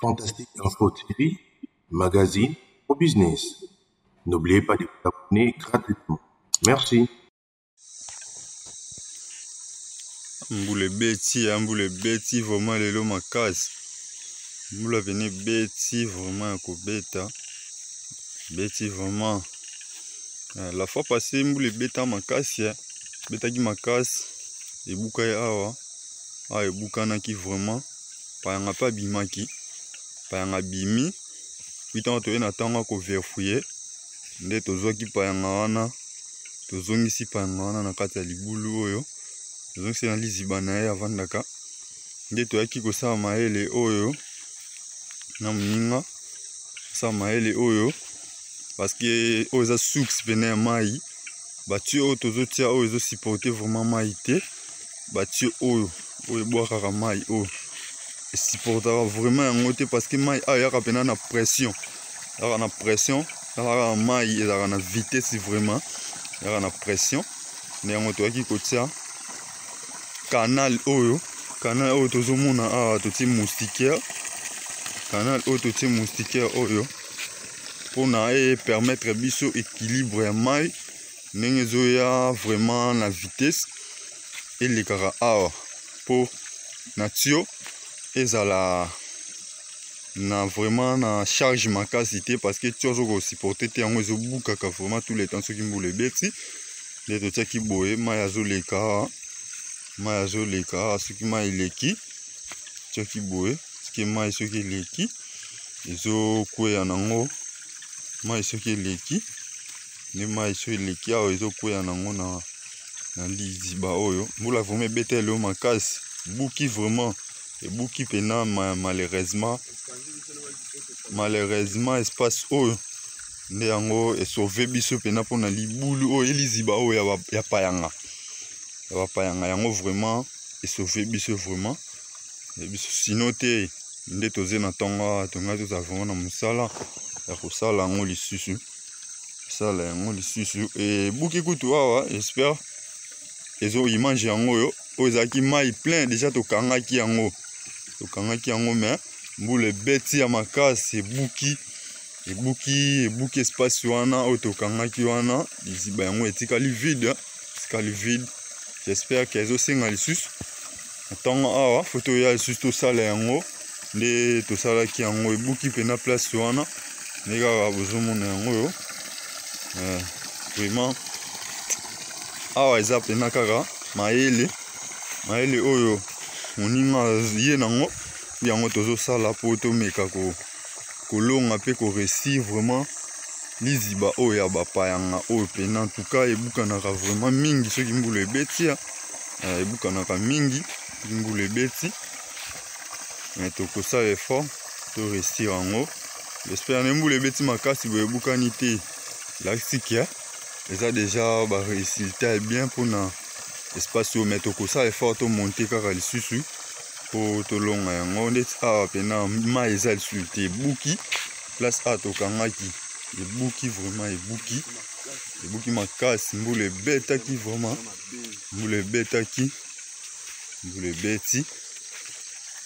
Fantastique Info TV, magazine au business. N'oubliez pas de vous abonner gratuitement. Merci. mbula ebeti ya mbula ebeti vraiment lelo makasi mbula pene ebeti vraiment ya kobeta ebeti vraiment Eh, la fois passé mbula ebeta makasi eh. ebetaki makasi ebukaki awa awa ebukanaki vraiment payanga mpe abimaki payanga abimi mpi ntango toye na ntango ya koverfouye nde tozwaki payanga wana tozongisi payanga wana na kati ya libulu oyo tozongisi na liziba na ye avandaka nde toyaki kosala mayele oyo na moninga kosala mayele oyo paske oyo eza source pene ya mai batio oyo tozotia oyo ezosupporte vraiment mai te batie oyo oyo ebwakaka mai oyo esupportaka vraiment yango te parce que mai ayo yaka mpena na pression yaka na pression yaka kaka mai ezalaka na vitesse vraiment yaka na pression nde yango toyaki kotia canal oyo canal oyo tozomona awa ah, totie moustiquaire canal oyo totie moustiquaire oyo mpona epermettre biso équilibre ya mai ndenge ezoya vraiment na vitesse elekaka awa mpo na tio ezala na vraiment na charge makasi te parce que tio azokosupporte te yango ezobukaka vraiment tout le temps soki mbula ebeti nde totiaki boye mai azoleka mai azoleka soki mai eleki tiaki boye soki mai soki eleki ezokweya nango mai soki eleki nde mai so eleki awa ezokweya nango na na liziba oyo mbula vraimen ebeta eleo makasi ebuki vraimen ebuki mpena malheureusement malheureusement espace oyo nde yango esauve biso mpena mpona libulu oyo eliziba oyo ya payanga ya bapayanga yango vraimen esauve biso vraimen biso sino te nde toze na ntongo awa tongai tozala vraimen na mosala ya kosala yango lisusu sala yango lisusu ebuki kutu awa j'espère ezo image yango oyo oyo ezalaki mai plein déjà tokangaki yango tokangaki yango mais mbula ebeti ya makasi ebuki ebuki ebuki espace wana oyo tokangaki wana liziba yango etikali vide etikali vide j'espère que ezosenga lisusu ntango awa fo toya lisusu tosala yango nde tosalaki yango ebuki mpe na place wana nde kaka bozomona yango oyo eh, vraiment awa eza mpena kaka mayele mayele oyo moninga ye nango yango tozosala mpo tomeka ko kolonga mpe koresir vraiment liziba oyo ya bapayanga oyo mpena ntuka ebukanaka vraiment mingi soki mbula ebeti ya eh, ebukanaka mingi soki mbula ebeti me tokosala effort toresir yango espere na mbula ebeti makasi boye ebukani te elakisi ke eza deja baresultat ebien mpona espace oyo me tokosala effort tomonte kaka lisusu po tolonga yango ndeti awa mpena mai eza lisusu te ebuki place awa tokangaki ebuki vraiment ebuki ebuki makasi mbula ebetaki vraiment mbula ebetaki mbula ebeti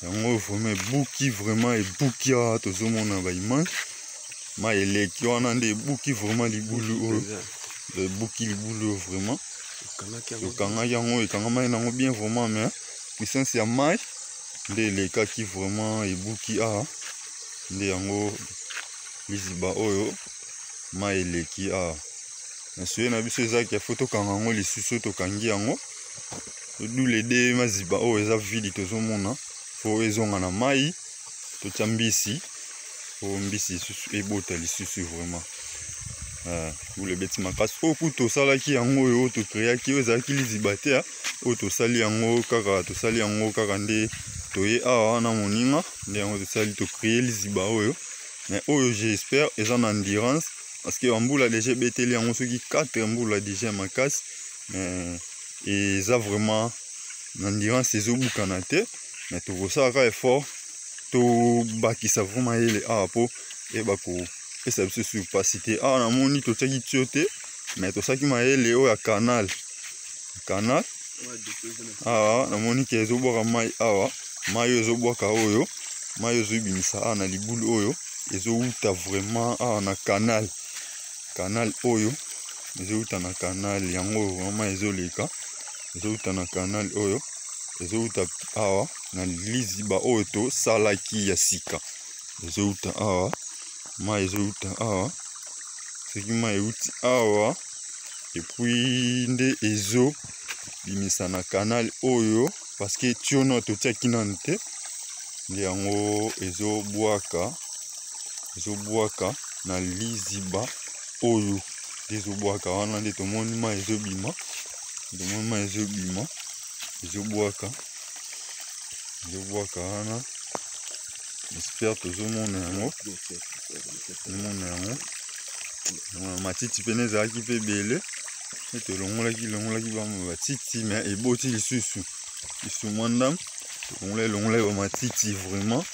yango vraiment ebuki vraiment ebuki awa tozomona baimage mai eleki wana nde ebuki vraiment libulu oyo ebuki libulu oyo vraiment tokangaki yango ekangamaki nango bien vraiment mais puissance ya mai nde elekaki vraiment ebuki awa ah. nde yango liziba oyo mai eleki awa ah. na suye na biso ezalaki ya fo tokanga yango lisusu tokangi yango dule de maziba oyo eza vide tozomona fo ezonga na mai totya mbisi po mbisi lisusu ebota lisusu vraiment ah, bule ebeti makasi oyo kutu tosalaki yango oyo oyo tokreaki oyo ezalaki liziba te ah. oyo tosali yango kaka tosali yango kaka nde toye awa na moninga nde yango tosali tokreye liziba oyo mais oyo j'espère eza na endurance parce que bambula deja ebeteli yango soki 4 mbula deja makasi mais eza vraiment na endurance ezobukana te mais tokosala kaka effort tobakisa vraimen yele awa mpo eyeba kopesa biso sur mpasi te awa namoni totyaki tio te mais tosalaki mayele oyo ya canal canal awa namoni ke ezobwaka mai awa mai oyo ezobwaka oyo mai oyo ezobimisa awa na libulu oyo ezowuta vraiment awa na canal canal oyo ezowuta na canal yango oyo mai ezoleka ezowuta na canal oyo ezowuta awa na liziba oyo tosalaki ya sika ezowuta awa mai ezowuta awa soki mai ewuti awa epuis nde ezo bimisa na canal oyo parceke tiono totiaki nanu te nde yango ezobwaka ezobwaka na liziba oyo nde ezobwaka wana nde tomoni mai ezobima tomoni mai ezobima ezobwaka ezobwaka wana espere tozomona yango omona yango matiti pene ezalaki mpe ebele ete olongolaki elongolaki bama batiti me eboti lisusu lisusu mwa ndambo elongola elongola yo matiti vraiment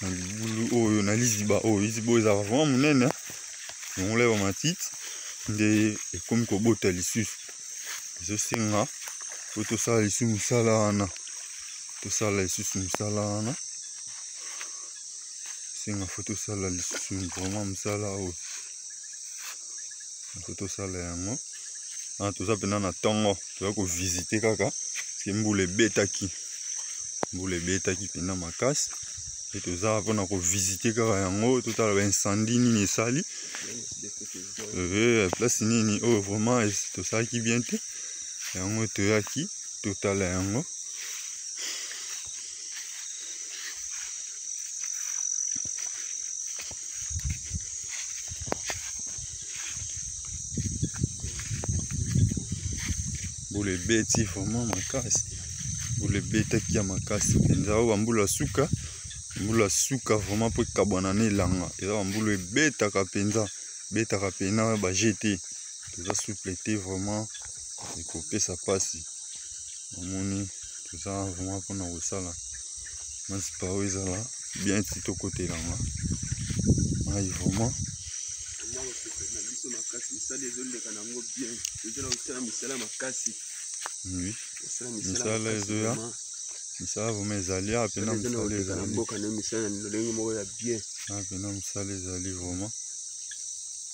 na libulu oyo na liziba oyo liziba oyo ezalaka vraiment monene longola ya bamatiti nde ekomi kobota lisusu ezosenga po tosala lisusu mosala wana tosala lisusu mosala wana esenga fo tosala lisusu vraiment mosala oyo fo tosala yango wana toza mpena na ntongo toza kovisite kaka ke mbula ebetaki mbula ebetaki mpena makasi mpe toza mpona kovisite kaka yango totala baincendie nini esali eh, place nini oyo oh, vraiment tosalaki bien te yango toyaki totala yango mbula ebeti vraiment makasi mbula ebetaki ya makasi mpenza oyo bambula suka mbula suka vraiment mpo ekabwana na elanga eza bambula ebetaka mpenza ebetaka mpena baje te toza souple te vraiment ekopesa mpasi omoni toza vraiment mpona kosala masipa oyo ezala bien ti tokotelama mai vraiment misala ezoleka nango bien ezala kosala misala makasi misala ezoya misala vraimen ezali awa mpena misala ezali mboka na misala na lolenge moko ya bien awa mpena misala ezali vraimen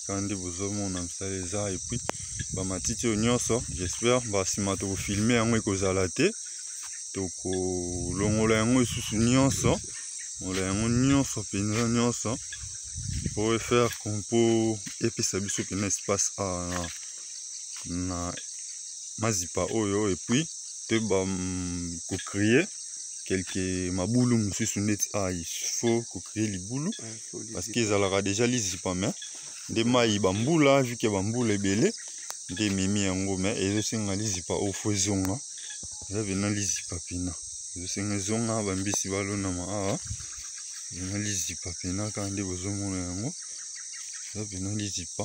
wana nde bozomona misala eza epuis bamatiti oyo nyonso j'espère basima tokofilme yango ekozala te tokolongola yango lisusu nyonso longola yango nyonso mpenza nyonso mpo efaire mpo epesa biso mpenza espace awa na, na mazipa oyo epuis toyeba mm, kocreye quelque mabulu mosusu neti awa ah, il faut kocreye libulu parce que ezalaka déjà lizipa mais nde mai bambula vu que bambula ebele nde ememi yango mais ezosenga lizipa oyo fo ezonga eza pena lizipa pena ezosenga ezonga bambisi balonama awa ah, pena lizipa pena kaka nde bozomona yango eza pena lizipa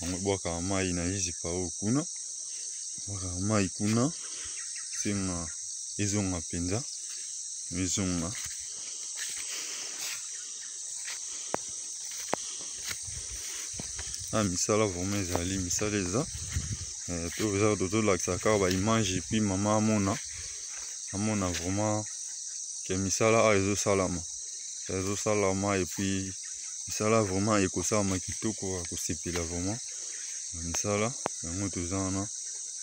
yango ebwakaka mai na lizipa oyo kuna ebwakaka mai kuna senga ezonga mpenza ezonga na ah, misala vraiment ezali misala eza eh, to eza tozolakisa kaka baimage epuis mama amona amona vraiment ke misala oyo ezosalama ezosalama epuis misala vraiment ekosalama kitoko ya kosepela vraiment na misala yango toza wana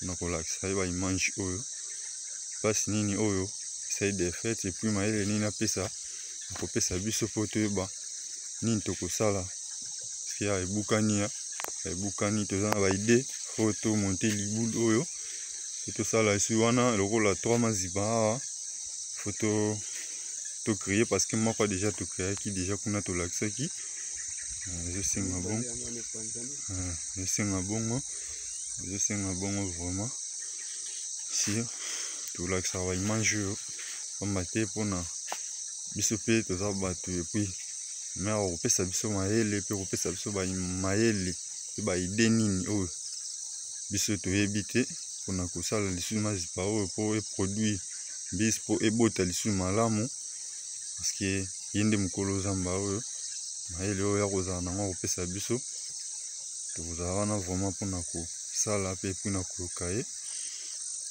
na kolakisa ye baimage oyo mpasi nini oyo side effet epuis mayele nini apesa akopesa biso mpo toyeba nini tokosala ske ya ebukani ya ebukani toza na baide fo tomonte libulu oyo tosala esi wana lokola 3 maziba awa fo tocreye parce que moko deja tocreaki deja kuna tolakisaki euh, ezosenga bongo euh, ezosenga bongo ezosenga bongo vraiment sur tolakisaka baimage oyo pamba te mpona biso mpe toza bato epuis me akopesa biso mayele mpe kopesa biso mayele mpe baide nini oyo biso toyebi te mpona kosala lisusu mazipa oyo mpo eproduire mbisi mpo ebota lisusu malamu parceke ye nde mokolo zamba oyo mayele oyo ya kozala nango akopesa biso tokozala wana vraiment mpona kosala mpe mpona koluka ye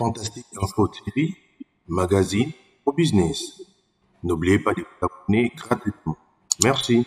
Fantastique Info TV, magazine ou business. N'oubliez pas de vous abonner gratuitement. Merci.